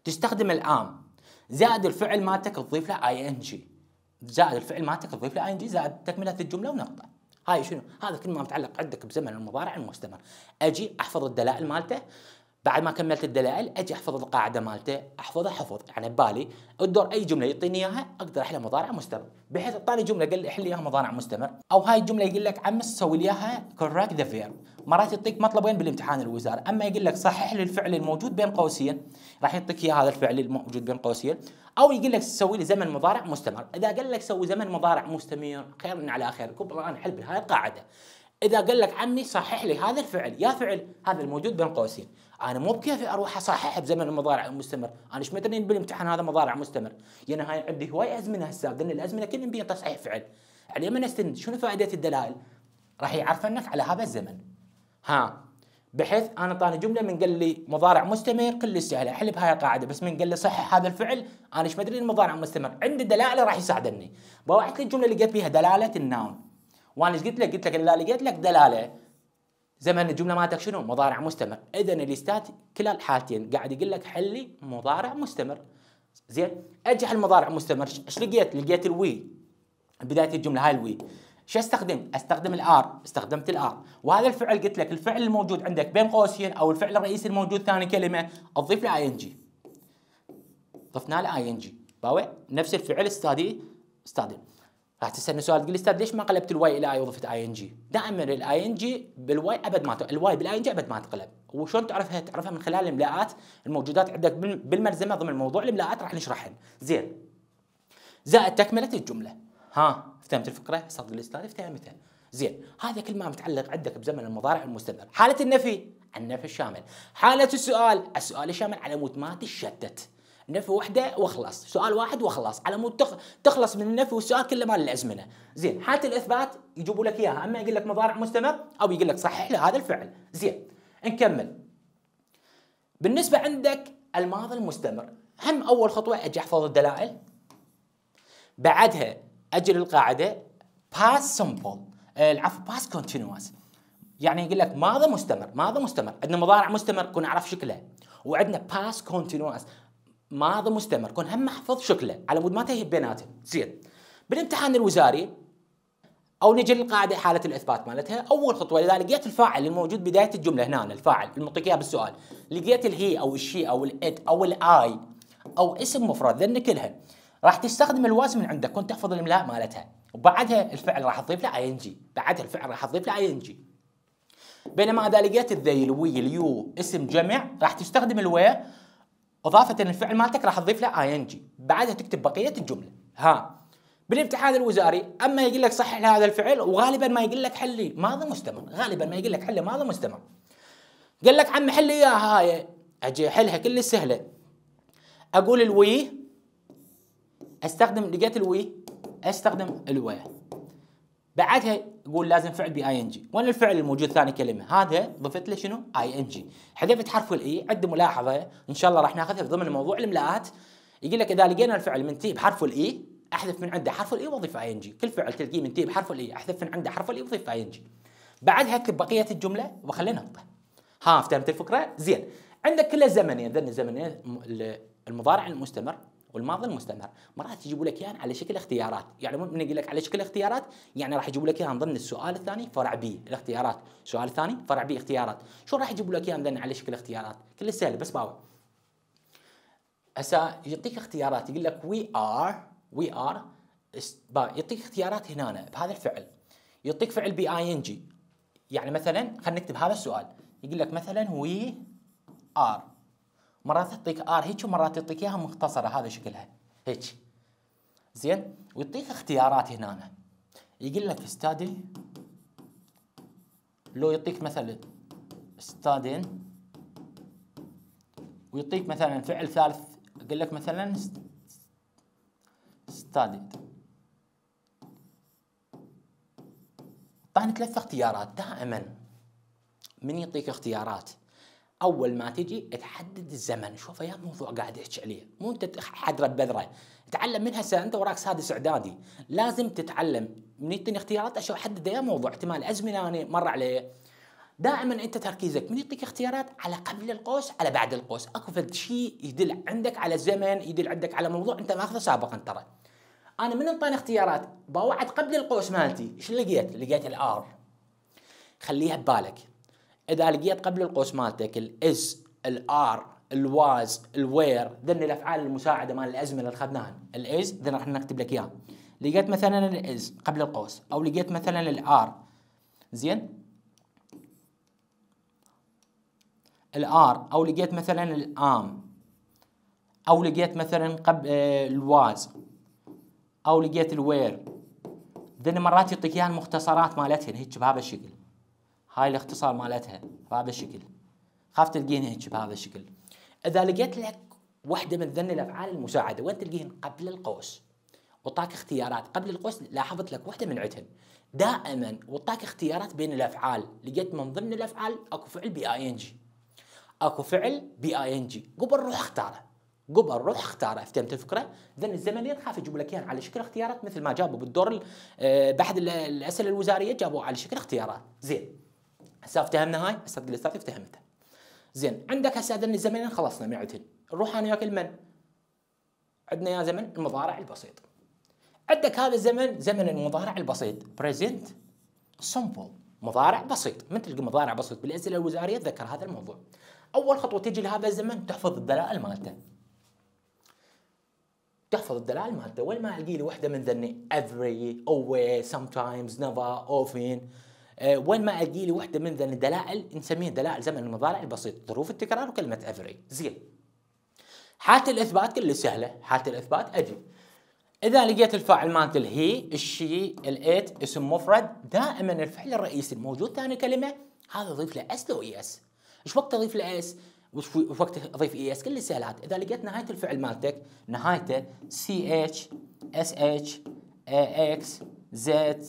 تستخدم ال am. زائد الفعل مالتك تضيف له ing زائد الفعل مالتك تضيف له ing زائد تكملة الجملة ونقطة. هاي شنو؟ هذا كل ما متعلق عندك بزمن المضارع المستمر. أجي أحفظ الدلائل مالته. بعد ما كملت الدلائل أجي أحفظ القاعدة مالته احفظها حفظ يعني ببالي الدور أي جملة يعطيني إياها أقدر أحلها مضارع مستمر. بحيث أعطاني جملة قال لي أحل اياها مضارع مستمر. أو هاي الجملة يقول لك عمس سوي لي إياها correct the verb مرات يعطيك مطلبين بالامتحان الوزاره أما يقول لك صحح لي الفعل الموجود بين قوسين راح يعطيك اياه هذا الفعل الموجود بين قوسين. أو يقول لك سوي لي زمن مضارع مستمر. إذا قال لك سوي زمن مضارع مستمر خير على خير. كبر أنا حل بهاي القاعدة. إذا قال لك عمي صحح لي هذا الفعل يا فعل هذا الموجود بين قوسين. أنا مو بكيفي أروح أصحح بزمن المضارع المستمر أنا إيش مدري بالامتحان هذا مضارع مستمر؟ يعني هاي عندي هواي أزمنة هسه. لأن الأزمنة كلهم بيها تصحيح فعل. يعني لما نستند شنو فائدة الدلائل؟ راح يعرفنك على هذا الزمن. ها بحيث أنا طاني جملة من قال لي مضارع مستمر كل سهله احل بهاي القاعدة بس من قال لي صحح هذا الفعل أنا إيش مدري المضارع مستمر. عندي دلالة راح يساعدني. باوعت لي الجملة لقيت بيها دلالة ال now وأنا إيش قلت لك؟ قلت لك اذا لقيت لك دلالة. زمن الجملة مالتك شنو؟ مضارع مستمر. اذا الأستاذ كلا الحالتين قاعد يقول لك حلي مضارع مستمر. زين أجي المضارع مستمر. إيش لقيت؟ لقيت ال we. بداية الجملة هاي ال we. شو استخدم؟ استخدم ال are، استخدمت ال are، وهذا الفعل قلت لك الفعل الموجود عندك بين قوسين أو الفعل الرئيسي الموجود ثاني كلمة اضيف له ing. ضفنا له ing، باوع نفس الفعل study study. راح تسألني سؤال تقول لي أستاذ ليش ما قلبت ال y إلى i وضفت ing؟ دائما ال ing بال y أبد ما ال y بال ing أبد ما تقلب، وشلون تعرفها تعرفها من خلال الاملاءات الموجودات عندك بالملزمة ضمن موضوع الاملاءات راح نشرحها زين زائد تكملة الجملة ها فهمت الفكرة صدق الاستاذ افتهمتها زين هذا كل ما متعلق عندك بزمن المضارع المستمر. حالة النفي النفي الشامل حالة السؤال السؤال الشامل على مود ما تشتت. نفي وحده واخلص. سؤال واحد واخلص. على مود تخلص من النفي والسؤال كله مال الازمنه زين حالة الإثبات يجيبوا لك إياها. أما يقول لك مضارع مستمر أو يقول لك صحح له هذا الفعل. زين نكمل. بالنسبة عندك الماضي المستمر هم أول خطوة أجي احفظ الدلائل؟ بعدها أجي للقاعده past simple. العفو past continuous. يعني يقول لك ماضي مستمر؟ ماضي مستمر؟ عندنا مضارع مستمر كون اعرف شكله. وعندنا past continuous. ماضي مستمر؟ كون هم احفظ شكله. على مود ما تهيب بيناتهم. زين. بالامتحان الوزاري أو نجي للقاعدة حالة الإثبات مالتها أول خطوة إذا لقيت الفاعل الموجود بداية الجملة هنا الفاعل المعطيك إياه بالسؤال لقيت الهي أو الشي أو الإت أو الآي أو اسم مفرد ذن كلها. راح تستخدم ال was من عندك. كنت تحفظ الاملاء مالتها. وبعدها الفعل راح تضيف له ing بعدها الفعل راح تضيف له ing بينما إذا لقيت ال they ال we ال you اسم جمع راح تستخدم الوي. إضافة الفعل مالتك راح تضيف له ing بعدها تكتب بقية الجملة. ها. بالامتحان الوزاري أما يقول لك صحح هذا الفعل وغالبا ما يقول لك حلي. ماضي مستمر؟ غالبا ما يقول لك حلي. ماضي مستمر؟ قال لك عم حل إياها هاي. أجي احلها كل سهله أقول الوي أستخدم لقيت الوي؟ أستخدم الوي. بعدها يقول لازم فعل ب ing وين الفعل الموجود ثاني كلمة؟ هذا ضفت له شنو؟ ing حذفت حرف ال e عند ملاحظة. إن شاء الله راح ناخذها ضمن موضوع الاملاءات يقول لك إذا لقينا الفعل منتهي بحرف ال e أحذف من عنده حرف ال e واضيف ing كل فعل تلقيه منتهي بحرف ال e أحذف من عنده حرف ال e واضيف ing بعدها اكتب بقية الجملة وخلي نقطه ها فهمت الفكرة زين. عندك كل الزمنين ذن الزمنين المضارع المستمر. والماضي المستمر. مرات يجيبوا لك اياها على شكل اختيارات. يعني من يقول لك على شكل اختيارات يعني راح يجيبوا لك اياها من ضمن السؤال الثاني فرع B الاختيارات. السؤال الثاني فرع B اختيارات. شو راح يجيبوا لك اياها على شكل اختيارات؟ كل سهل بس باوع هسه يعطيك اختيارات يقول لك we are we are يعطيك اختيارات هنا بهذا الفعل. يعطيك فعل بي ing يعني مثلا خلينا نكتب هذا السؤال. يقول لك مثلا we are مرات يعطيك are هيك ومرات يعطيك إياها مختصرة هذا شكلها. هيك. زين؟ ويعطيك اختيارات هنا يقول لك study لو يعطيك مثلا studying ويعطيك مثلا فعل ثالث يقول لك مثلا ستادد طبعا ثلاث اختيارات دائما. من يعطيك اختيارات؟ أول ما تجي تحدد الزمن. شوف يا موضوع قاعد يحكي عليه. مو أنت حدره بذره تعلم منها هسه أنت وراك سادس إعدادي. لازم تتعلم. من يعطيني اختيارات أشوف أحدد يا موضوع. احتمال ازمنه أنا مر عليه. دائما أنت تركيزك. من يعطيك اختيارات على قبل القوس على بعد القوس. أكو شيء يدل عندك على زمن يدل عندك على موضوع. أنت ماخذه سابقا ترى. أنا من انطاني اختيارات؟ باوع قبل القوس مالتي. إيش لقيت؟ لقيت ال are. خليها ببالك. إذا لقيت قبل القوس مالتك الاز الار الواز الوير ذن الأفعال المساعدة مال الازمنه اللي أخذناها. ال is ذن راح نكتب لك اياه لقيت مثلا ال is قبل القوس أو لقيت مثلا ال are زين؟ ال are أو لقيت مثلا ال am أو لقيت مثلا قبل آه، ال was أو لقيت ال were ذن مرات يعطيك إياها المختصرات مالتهن هيك بهذا الشكل. هاي الاختصار مالتها بهذا الشكل. خاف تلقين هيك بهذا الشكل. إذا لقيت لك وحدة من ذن الافعال المساعدة وين تلقين قبل القوس. ونطاك اختيارات. قبل القوس لاحظت لك وحدة من عندهن دائما ونطاك اختيارات بين الأفعال. لقيت من ضمن الأفعال أكو فعل بي ing. أكو فعل بي ing. قبل روح اختاره. قبل روح اختاره. فهمت الفكرة؟ ذن الزمنين خاف يجيبوا لك اياها على شكل اختيارات مثل ما جابوا بالدور آه، بحث الأسئلة الوزارية جابوا على شكل اختيارات. زين. هسه افتهمنا هاي هسه الاستاذ افتهمتها زين عندك هسه ذن الزمنين خلصنا من عندهن نروح أنا وياك المن. عندنا يا زمن المضارع البسيط. عندك هذا الزمن زمن المضارع البسيط. present سمبل مضارع بسيط. من تلقى مضارع بسيط بالأسئلة الوزارية؟ تذكر هذا الموضوع. أول خطوة تجي لهذا الزمن تحفظ الدلائل مالته. تحفظ الدلائل مالته. وين ما القي لي وحدة من ذني؟ Every always sometimes never often. وين ما أجي لي وحدة من ذن الدلائل نسميها دلائل زمن المضارع البسيط ظروف التكرار وكلمة افري زين. حالة الإثبات كل سهلة. حالة الإثبات أجي. إذا لقيت الفاعل مالت ال he ال she ال it اسم مفرد دائما الفعل الرئيسي الموجود ثاني كلمة هذا أضيف له s لو es إيش وقت أضيف له s وش وقت أضيف es كل سهلات إذا لقيت نهاية الفعل مالتك نهايته سي اتش اس اتش إكس زد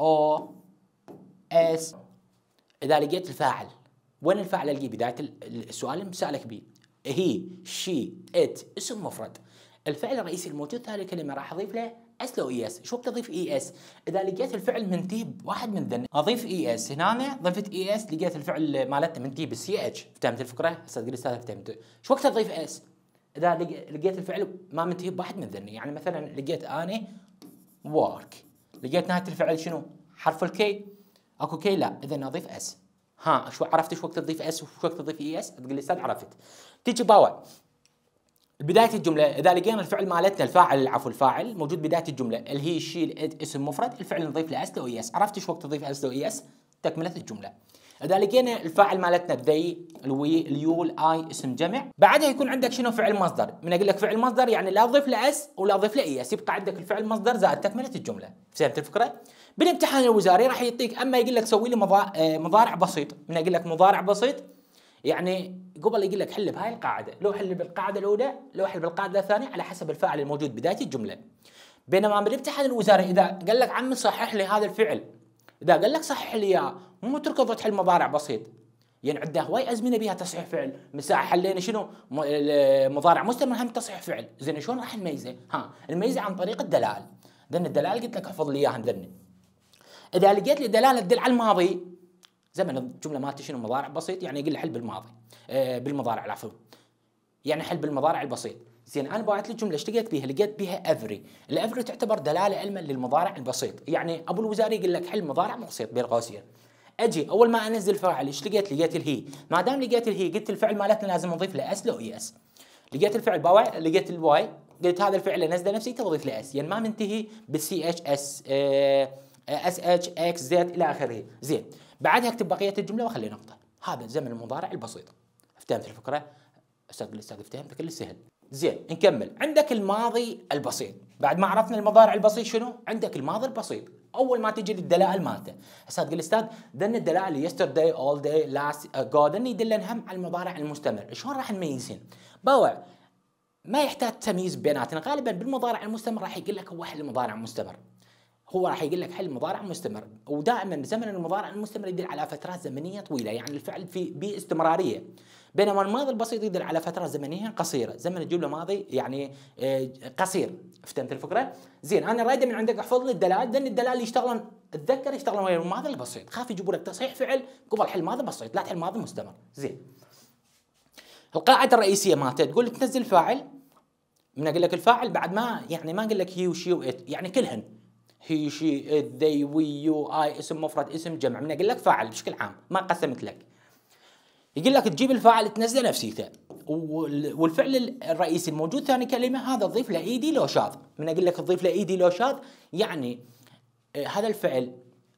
أو اس. إذا لقيت الفاعل وين الفاعل ألقيه؟ بداية السؤال مسألك به he she it اسم مفرد. الفعل الرئيسي الموجود هذه الكلمة راح أضيف له s لو es. شو وقت اضيف es؟ إذا لقيت الفعل من تيب واحد من ذن أضيف إي إس. هنا ضفت إي إس لقيت الفعل مالتنا منتهي بال ch. فهمت الفكرة؟ هسه تقول أستاذ فهمت شو وقت اضيف s؟ إذا لقيت الفعل ما منتهي بواحد من ذن يعني مثلا لقيت أني work لقيت نهاية الفعل شنو؟ حرف ال k اكو k لا إذا أضيف s ها شو عرفت شو وقت تضيف s وشو وقت تضيف es تقول لي أستاذ عرفت. تيجي باوع. بداية الجملة إذا لقينا الفعل مالتنا الفاعل عفوا الفاعل موجود بداية الجملة. ال he ال it اسم مفرد. الفعل نضيف له s لو es عرفت شو وقت تضيف s لو es تكملة الجملة. إذا لقينا الفاعل مالتنا they ال we ال you ال I اسم جمع. بعدها يكون عندك شنو؟ فعل مصدر. من أقول لك فعل مصدر يعني لا أضيف له s ولا أضيف له es يبقى عندك الفعل مصدر زائد تكملة الجملة. فهمت الفكرة؟ بالامتحان الوزاري راح يعطيك أما يقول لك سوي لي آه، مضارع بسيط. من أقول لك مضارع بسيط يعني قبل يقول لك حل بهاي القاعدة. لو حل بالقاعدة الأولى لو حل بالقاعدة الثانية على حسب الفاعل الموجود بدايه الجملة. بينما بالامتحان الوزاري إذا قال لك عمي صحح لي هذا الفعل إذا قال لك صحح لي إياه مو تركض تحل مضارع بسيط. يعني عنده هواي أزمنة بها تصحيح فعل. من ساعة حلينا شنو؟ مضارع مستمر هم تصحيح فعل. زين شلون راح نميزه؟ ها نميزه عن طريق الدلال. ذن الدلائل قلت لك احفظ لي إياها ذني إذا لقيت لي دلالة تدل على الماضي زمن الجملة مالتي شنو مضارع بسيط يعني يقول لي حل بالماضي آه بالمضارع العفو يعني حل بالمضارع البسيط زين أنا بعت لي جملة إيش لقيت بيها؟ لقيت بيها every، ال every تعتبر دلالة علما للمضارع البسيط، يعني أبو الوزاري يقول لك حل مضارع بسيط بين قوسين. أجي أول ما أنزل فاعل إيش لقيت؟ لقيت ال he، ما دام لقيت ال he قلت الفعل مالتنا لازم نضيف له s لو es. لقيت الفعل باوع لقيت ال Y قلت هذا الفعل انزله نفسي تضيف له s، يعني ما منتهي بالسي اتش اس اس اتش إكس زد إلى آخره، زين. بعدها اكتب بقية الجملة واخلي نقطة. هذا زمن المضارع البسيط. فهمت الفكرة. أستاذ الاستاذ فهمت كل سهل. زين. نكمل. عندك الماضي البسيط. بعد ما عرفنا المضارع البسيط شنو؟ عندك الماضي البسيط. أول ما تجي للدلائل مالته. هسه تقول أستاذ ذن الدلائل yesterday all day last ago ذن يدلن هم على المضارع المستمر. شلون راح نميزهن؟ باوع ما يحتاج تمييز بيناتنا. غالبا بالمضارع المستمر راح يقول لك هو المضارع المستمر. هو راح يقول لك حل مضارع مستمر. ودائما زمن المضارع المستمر يدل على فترات زمنية طويلة يعني الفعل في باستمراريه بينما الماضي البسيط يدل على فترات زمنية قصيرة. زمن الجملة ماضي يعني آه، قصير. فهمت الفكرة زين أنا رايده من عندك أحفظ لي الدلال لأن الدلال يشتغلون أتذكر يشتغلون ويا الماضي البسيط. خاف يجيبوا لك تصحيح فعل قبل حل ماضي بسيط. لا تحل ماضي مستمر. زين. القاعدة الرئيسية مالته تقول لك تنزل فاعل من أقول لك الفاعل بعد ما يعني ما أقول لك he و she و it يعني كلهن. he she they we you I اسم مفرد اسم جمع. من أقول لك فاعل بشكل عام ما قسمت لك. يقول لك تجيب الفاعل تنزله نفسيته. والفعل الرئيسي الموجود ثاني كلمة هذا تضيف له ed لو شاذ. من أقول لك تضيف له ed لو شاذ يعني آه، هذا الفعل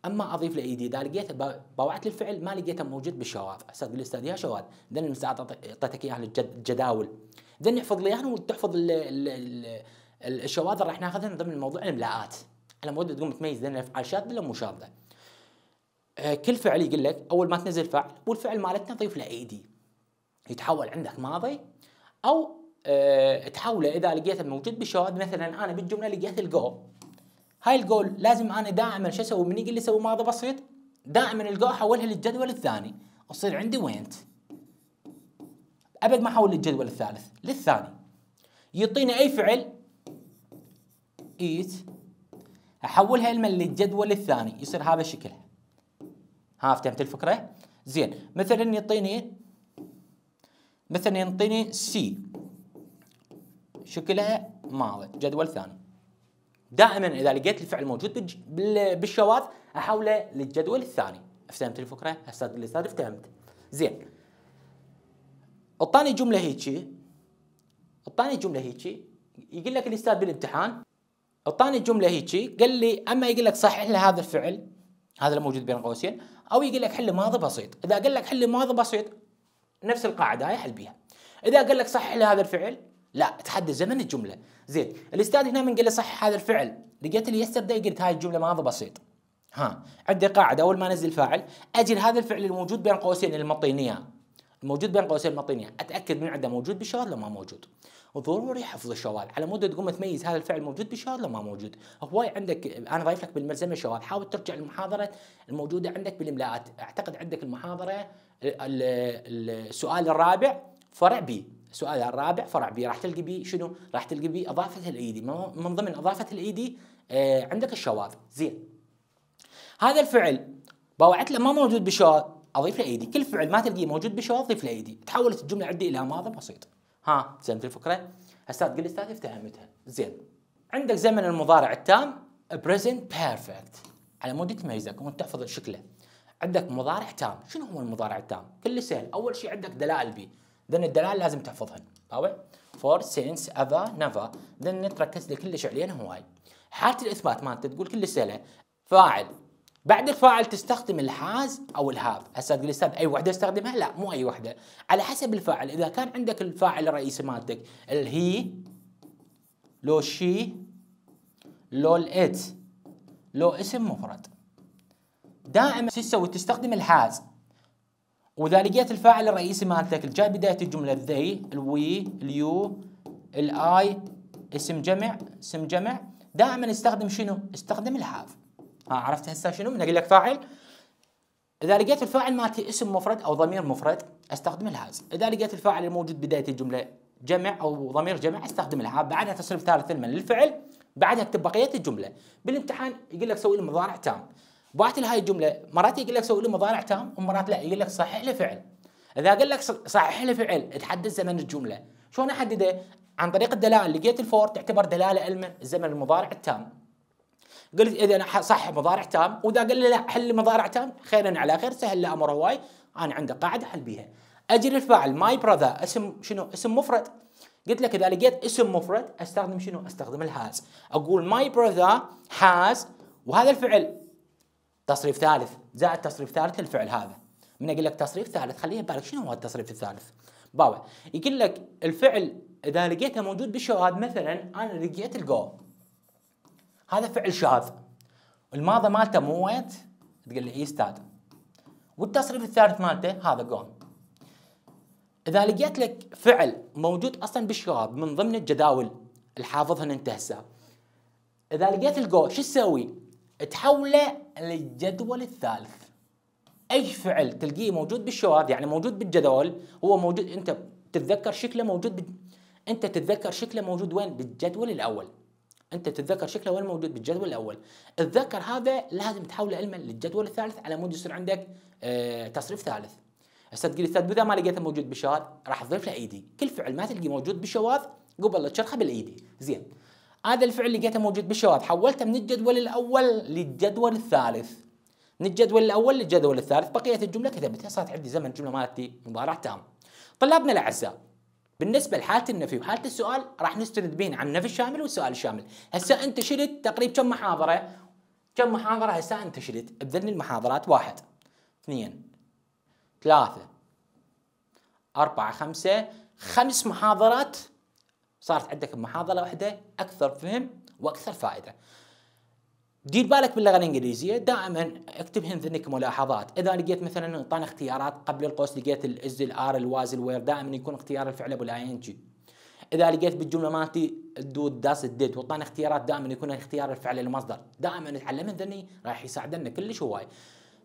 أما أضيف له إيدي إذا لقيته باوعت الفعل ما لقيته موجود بالشواذ. أستاذ الاستاذ يا شواذ ذن المساعدة أعطيتك إياها الجداول. ذن احفظ لي إياها وتحفظ الشواذ راح ناخذها ضمن موضوع الاملاءات على مود تقوم تميز بين الافعال شاذه ولا مو شاذة. آه، كل فعل يقول لك أول ما تنزل فعل والفعل مالتنا ضيف له اي دي يتحول عندك ماضي أو أه تحوله إذا لقيته موجود بالشواذ مثلا أنا بالجملة لقيت الجو هاي الجول لازم أنا دائما شو أسوي؟ من يقول لي سوي ماضي بسيط؟ دائما الجو أحولها للجدول الثاني. تصير عندي went. أبد ما أحول للجدول الثالث للثاني. يعطيني أي فعل؟ eat أحولها لما للجدول الثاني يصير هذا شكلها. ها فهمت الفكرة؟ زين مثلا يعطيني مثلا يعطيني سي شكلها ماضي جدول ثاني. دائما إذا لقيت الفعل موجود بالشواذ أحوله للجدول الثاني. فهمت الفكرة؟ أستاذ الاستاذ فهمت زين. أعطاني جملة هيجي أعطاني جملة هيجي يقول لك الأستاذ بالامتحان أعطاني الجملة هيجي قال لي أما يقول لك صحح لي هذا الفعل هذا اللي موجود بين قوسين أو يقول لك حل ماضي بسيط. إذا قال لك حل ماضي بسيط نفس القاعدة هاي حل بيها. إذا قال لك صحح لي هذا الفعل لا تحدد زمن الجملة. زين الأستاذ هنا من قال لي صحح هذا الفعل لقيت لي yesterday قلت هاي الجملة ماضي بسيط. ها عندي قاعدة أول ما انزل فاعل أجي هذا الفعل الموجود بين قوسين المعطيني الموجود بين قوسين المعطيني أتأكد من عنده موجود بالشواذ لو ما موجود. وضروري حفظ الشواذ على مود تقوم تميز هذا الفعل موجود بالشواذ لو ما موجود. هواي عندك أنا ضايف لك بالملزمه الشواذ حاول ترجع المحاضره الموجودة عندك بالاملاءات أعتقد عندك المحاضرة السؤال الرابع فرع B. السؤال الرابع فرع B. راح تلقي بي شنو؟ راح تلقي بي أضافة ال ed. من ضمن أضافة ال ed آه عندك الشواذ زين. هذا الفعل باوعت له ما موجود بالشواذ أضيف له ed. كل فعل ما تلقيه موجود بالشواذ أضيف له ed. تحولت الجملة عندي إلى ماضي بسيط. ها فهمت الفكرة أستاذ قل أستاذ افتهمتها زين. عندك زمن المضارع التام. Present perfect. على مود تميزك وانت تحفظ شكله. عندك مضارع تام. شنو هو المضارع التام؟ كل سهل. أول شيء عندك دلائل بي. ذن الدلائل لازم تحفظهن. باوي؟ for since ever never ذن تركز لي كلش عليهن هواي. حالة الإثبات مالته تقول كل سهلة. فاعل. بعد الفاعل تستخدم ال has أو ال have. هسه تقول أستاذ أي وحدة استخدمها لا مو أي وحدة. على حسب الفاعل إذا كان عندك الفاعل الرئيسي مالتك ال he لو she لو ال it لو اسم مفرد. دائما شو تسوي؟ تستخدم ال has. وإذا لقيت الفاعل الرئيسي مالتك جاي بداية الجملة they ال we ال you ال I اسم جمع اسم جمع. دائما استخدم شنو؟ استخدم ال have. ها عرفت هسه شنو؟ من أقول لك فاعل. إذا لقيت الفاعل مالتي اسم مفرد أو ضمير مفرد أستخدم ال has. إذا لقيت الفاعل الموجود بداية الجملة جمع أو ضمير جمع أستخدم ال have بعدها تصريف ثالث المن للفعل. بعدها اكتب بقية الجملة. بالامتحان يقول لك سوي لي مضارع تام. بعت هاي الجملة مرات يقول لك سوي لي مضارع تام ومرات لا يقول لك صحح لي فعل. إذا قال لك صحح لي فعل تحدد زمن الجملة. شلون أحدده؟ عن طريق الدلائل لقيت ال for تعتبر دلالة علما الزمن المضارع التام. قلت إذا أنا صح مضارع تام. وإذا قال لي لا حل مضارع تام. خيرا على خير سهل لي أمر هواي أنا عندي قاعدة أحل بيها. أجي للفاعل my brother اسم شنو؟ اسم مفرد. قلت لك إذا لقيت اسم مفرد أستخدم شنو؟ أستخدم ال has أقول my brother has وهذا الفعل. تصريف ثالث. زائد تصريف ثالث للفعل هذا. من أقول لك تصريف ثالث خليه ببالك. شنو هو التصريف الثالث؟ بابا يقول لك الفعل إذا لقيته موجود بالشواذ مثلا أنا لقيت الجو هذا فعل شاذ. الماضي مالته مو ويت؟ تقول لي استاد والتصريف الثالث مالته هذا جون إذا لقيت لك فعل موجود أصلا بالشواذ من ضمن الجداول الحافظهن أنت هسه. إذا لقيت الجو شو تسوي؟ تحوله للجدول الثالث. أي فعل تلقيه موجود بالشواذ يعني موجود بالجدول هو موجود أنت تتذكر شكله موجود ب... أنت تتذكر شكله موجود وين؟ بالجدول الأول. أنت تتذكر شكله وين موجود؟ بالجدول الأول. الذكر هذا لازم تحوله علما للجدول الثالث على مود يصير عندك آه تصريف ثالث. هسه تقول أستاذ اذا ما لقيته موجود بالشواذ راح تضيف له إيدي. كل فعل ما تلقيه موجود بالشواذ قبل تشرحه بالإيدي. زين. هذا الفعل لقيته موجود بالشواذ حولته من الجدول الأول للجدول الثالث. من الجدول الأول للجدول الثالث. بقية الجملة كتبتها صارت عندي زمن الجمله مالتي مضارع تام. طلابنا الأعزاء بالنسبة لحالة النفي وحالة السؤال راح نستند بين عن النفي الشامل والسؤال الشامل. هسه أنت شلت تقريبا كم محاضرة؟ كم محاضرة هسه أنت شلت؟ بذن المحاضرات واحد اثنين ثلاثة أربعة خمسة خمس محاضرات. صارت عندك محاضرة واحدة أكثر فهم وأكثر فائدة. دير بالك باللغة الإنجليزية دائما اكتبهن ذنك ملاحظات. إذا لقيت مثلا اعطانا اختيارات قبل القوس لقيت الاز الار الواز الوير دائما يكون اختيار الفعل أبو ال ing إذا لقيت بالجملة مالتي الدود داس الديد واعطانا اختيارات دائما يكون اختيار الفعل المصدر. دائما نتعلم ذني راح يساعدنا كلش هواي.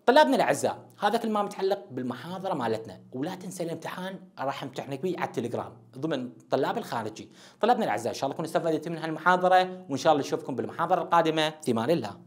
طلابنا الأعزاء هذا كل ما متعلق بالمحاضرة مالتنا. ولا تنسى الامتحان راح أمتحنك به على التليجرام ضمن طلاب الخارجي. طلابنا الأعزاء إن شاء الله تكونوا استفدتوا من هالمحاضره وإن شاء الله نشوفكم بالمحاضرة القادمة. في أمان الله.